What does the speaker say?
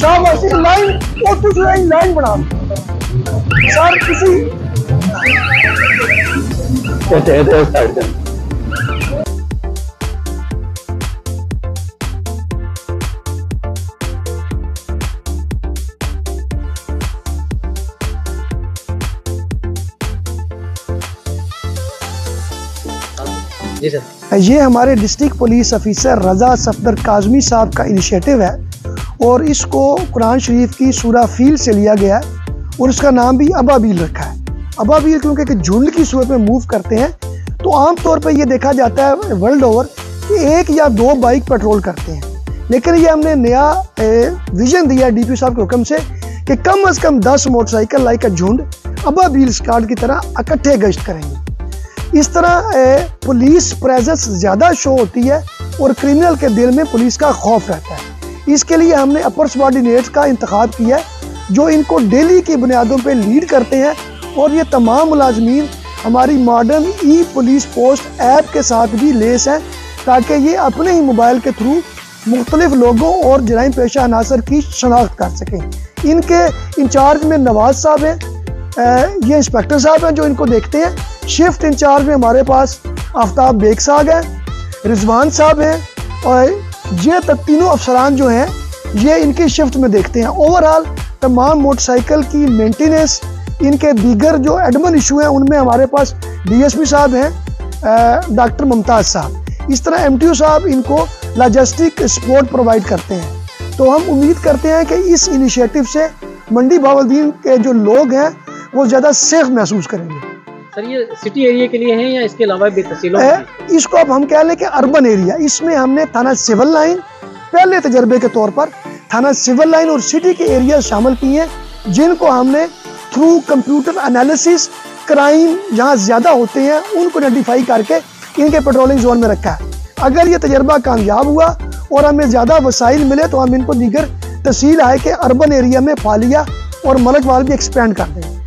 शाबाश ये लाइन वो तो जो लाइन बना। सर किसी जी सर। ये हमारे district police officer Raza Safdar Kazmi साहब का इनिशिएटिव है और इसको कुरान शरीफ की सूरा फील से लिया गया है और उसका नाम भी अबाबील रखा है। अबाबील क्योंकि एक झुंड की सूरत में मूव करते हैं तो आमतौर पर ये देखा जाता है वर्ल्ड ओवर कि एक या दो बाइक पेट्रोल करते हैं। लेकिन ये हमने नया विजन दिया डी पी साहब के हुक्म से कि कम अज़ कम दस मोटरसाइकिल लाइक का झुंड अबाबील स्काड की तरह इकट्ठे गश्त करेंगे। इस तरह पुलिस प्रेजेंस ज़्यादा शो होती है और क्रिमिनल के दिल में पुलिस का खौफ रहता है। इसके लिए हमने अपर सबॉर्डिनेट्स का इंतखब किया है, जो इनको डेली की बुनियादों पर लीड करते हैं और ये तमाम मुलाजमीन हमारी modern e police post app के साथ भी लेस हैं, ताकि ये अपने ही मोबाइल के थ्रू मुख्तलिफ़ लोगों और जराइम पेशा अनासर की शनाख्त कर सकें। इनके इंचार्ज में नवाज़ साहब हैं ये इंस्पेक्टर साहब हैं जो इनको देखते हैं। शिफ्ट इंचार्ज में हमारे पास आफ्ताब बेग साहब हैं, रिजवान साहब हैं, और ये तीनों अफसरान जो हैं, ये इनकी शिफ्ट में देखते हैं। ओवरऑल तमाम मोटरसाइकिल की मेंटेनेंस इनके दीगर जो एडमन इशू हैं उनमें हमारे पास डीएसपी साहब हैं डॉक्टर मुमताज़ साहब। इस तरह एमटीओ साहब इनको लॉजिस्टिक सपोर्ट प्रोवाइड करते हैं। तो हम उम्मीद करते हैं कि इस इनिशिएटिव से मंडी बावलदीन के जो लोग हैं वो ज़्यादा सेफ़ महसूस करेंगे। सर ये सिटी एरिया के लिए है या इसके अलावा भी तहसीलों इसको अब हम कह लें कि अर्बन एरिया इसमें हमने थाना सिविल लाइन पहले तजर्बे के तौर पर थाना सिविल लाइन और सिटी के एरिया शामिल किए हैं जिनको हमने थ्रू कंप्यूटर एनालिसिस क्राइम जहाँ ज़्यादा होते हैं, उनको आइडेंटिफाई करके इनके पेट्रोलिंग जोन में रखा है। अगर ये तजर्बा कामयाब हुआ और हमें ज़्यादा वसाइल मिले तो हम इनको दीगर तहसील आए के अर्बन एरिया में फालिया और मलकवाल भी एक्सपेंड कर दें।